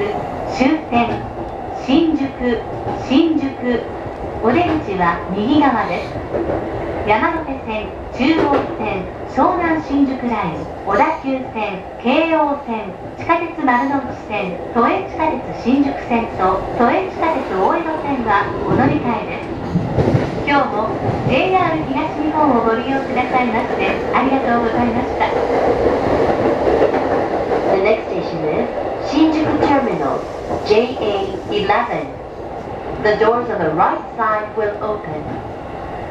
終点新宿新宿お出口は右側です山手線中央線湘南新宿ライン小田急線京王線地下鉄丸の内線都営地下鉄新宿線と都営地下鉄大江戸線はお乗り換えです今日も JR 東日本をご利用くださいましてありがとうございました JA11 The doors on the right side will open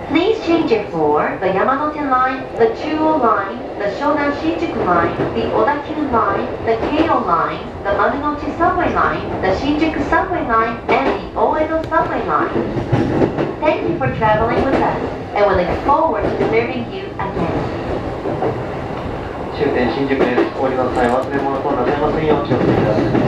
Please change it for the Yamanote line, the Chuo line, the Shonan Shinjuku line, the Odakyu line, the Keio line, the Marunouchi subway line, the Shinjuku subway line, and the Oedo subway line. Thank you for traveling with us, and we look forward to serving you again. 終点新宿です。降りの際、忘れ物となさいませんようお気をつけください。